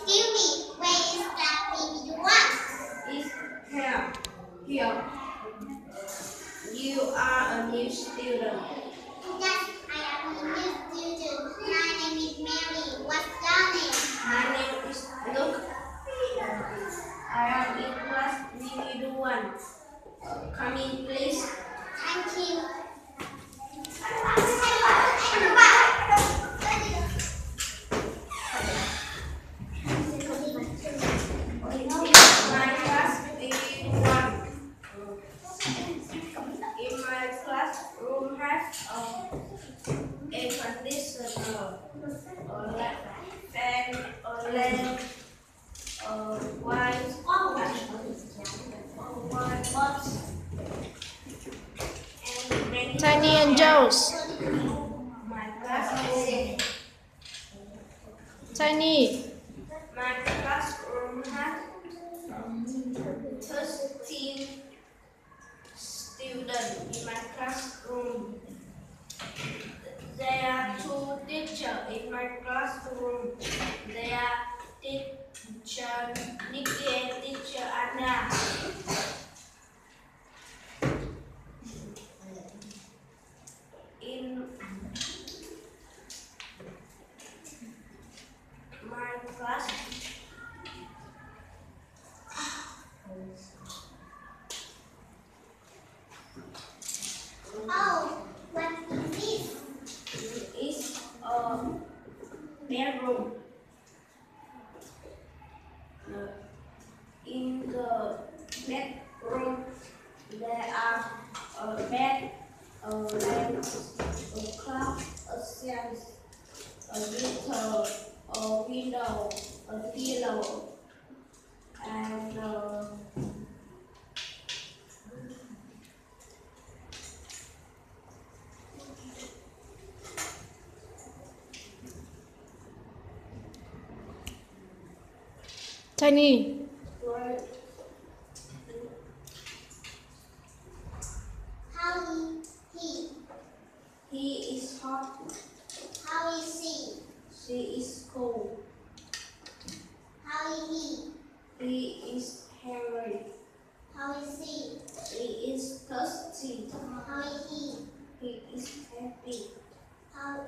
Excuse me, where is that baby you want? Is here. Here. You are a new student. Yes, I am a new student. My name is Mary. What's your name? My name is Luke. I am in class VV1. Uh, come in, please. Thank you. My class VV1. In my classroom has a air a white, a white box, and many Tiny. My classroom, Tiny. my classroom has thirteen students in my classroom. There are two teachers in my classroom. They are teacher Nikki and teacher Anna. In my class, Oh, bedroom. Uh, in the bedroom, there are a bed, a lamp, a clock, a shelf, a guitar, a window, a pillow, and uh, Tiny. Right. How he? He is hot. How is she? She is cold. How is he? He is hungry. How is she? She is thirsty. How is he? He is happy. How